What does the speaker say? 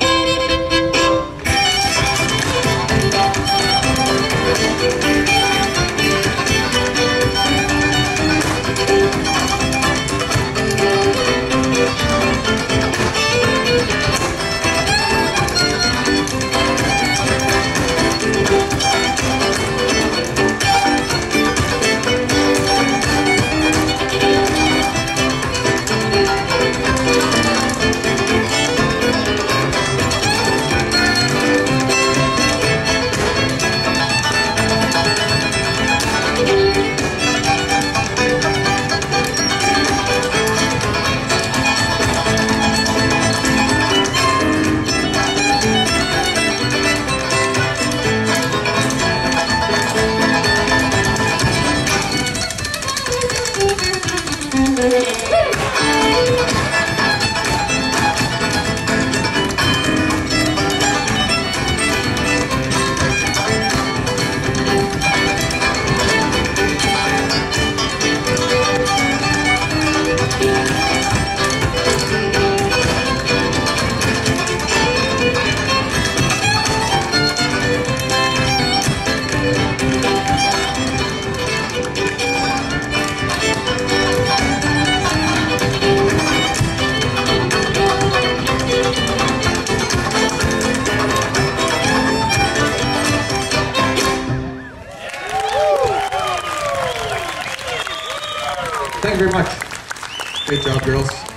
Wait. Thank you very much. Great job, girls.